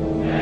Yeah.